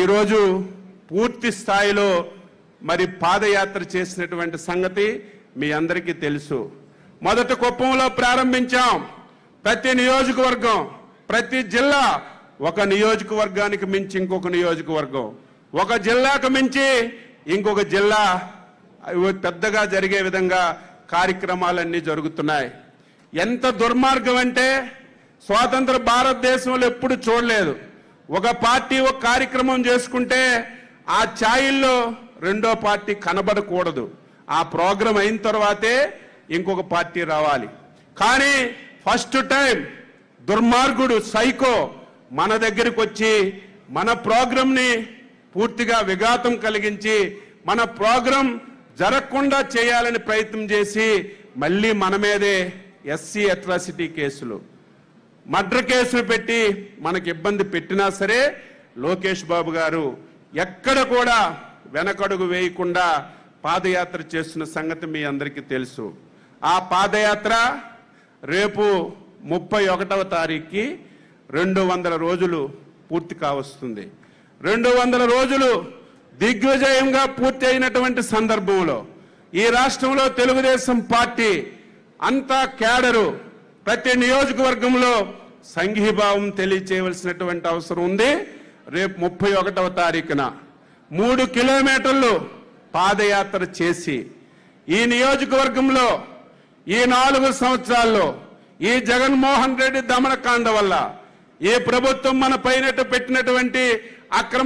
ఈరోజు పూర్తి స్థాయిలో మరి పాదయాత్ర చేసినటువంటి సంగతి మీ అందరికీ తెలుసు. మొదట కుప్పంలో ప్రారంభించాం. ప్రతి నియోజకవర్గం ప్రతి జిల్లా ఒక నియోజకవర్గానికి మించి ఇంకొక నియోజకవర్గం. ఒక జిల్లాకు మించి ఇంకొక జిల్లా అవి పెద్దగా జరిగే విధంగా కార్యక్రమాలన్నీ జరుగుతున్నాయి. ఎంత దుర్మార్గం అంటే స్వాతంత్ర భారతదేశంలో ఎప్పుడు చూడలేదు. ఒక పార్టీ ఒక కార్యక్రమం చేసుకుంటే ఆ ఛాయిల్లో రెండో పార్టీ కనబడకూడదు. ఆ ప్రోగ్రాం అయిన తర్వాతే ఇంకొక పార్టీ రావాలి. కానీ ఫస్ట్ టైం దుర్మార్గుడు సైకో మన దగ్గరికి వచ్చి మన ప్రోగ్రాంని పూర్తిగా విఘాతం కలిగించి మన ప్రోగ్రాం జరగకుండా చేయాలని ప్రయత్నం చేసి మళ్ళీ మన మీదే ఎస్సీ అట్రాసిటీ కేసులు. మర్డర్ కేసులు పెట్టి మనకి ఇబ్బంది పెట్టినా సరే లోకేష్ బాబు గారు ఎక్కడ కూడా వెనకడుగు వేయకుండా పాదయాత్ర చేస్తున్న సంగతి మీ అందరికీ తెలుసు. ఆ పాదయాత్ర రేపు ముప్పై ఒకటవ తారీఖుకి రెండు వందల రోజులు పూర్తి కావస్తుంది. రెండు వందల రోజులు దిగ్విజయంగా పూర్తి అయినటువంటి సందర్భంలో ఈ రాష్ట్రంలో తెలుగుదేశం పార్టీ అంతా కేడరు ప్రతి నియోజకవర్గంలో సంఘీభావం తెలియచేయవలసినటువంటి అవసరం ఉంది. రేపు ముప్పై ఒకటవ తారీఖున మూడు కిలోమీటర్లు పాదయాత్ర చేసి ఈ నియోజకవర్గంలో ఈ నాలుగు సంవత్సరాల్లో ఈ జగన్మోహన్ రెడ్డి దమనకాండ వల్ల ఈ ప్రభుత్వం మన పైన పెట్టినటువంటి అక్రమ